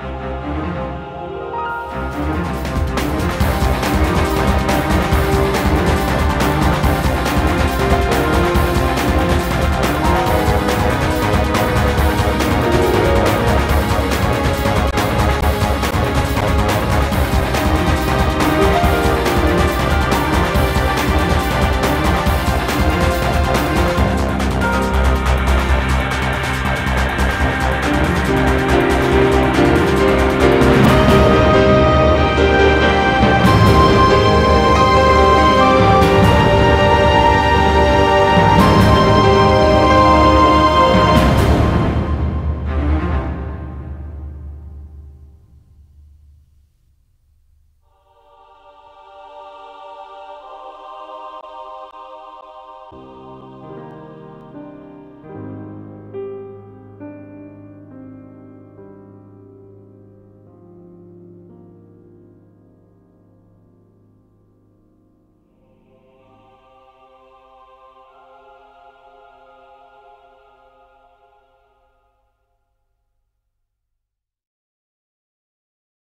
Música